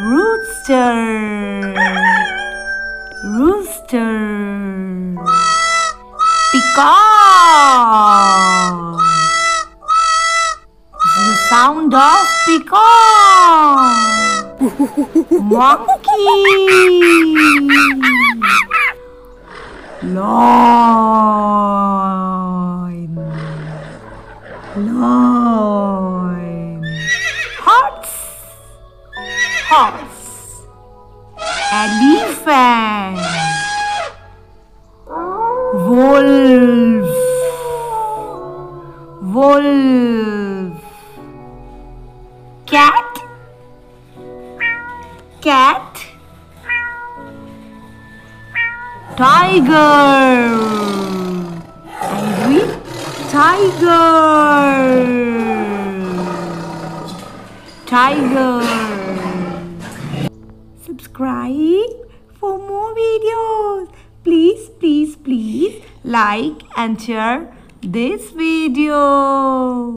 Rooster. Rooster. Peacock. The sound of peacock. Monkey. Lion. Lion. Horse. Elephant. Wolf. Wolf. Cat. Cat. Tiger. Angry tiger. Tiger. For more videos. Please, please, please like and share this video.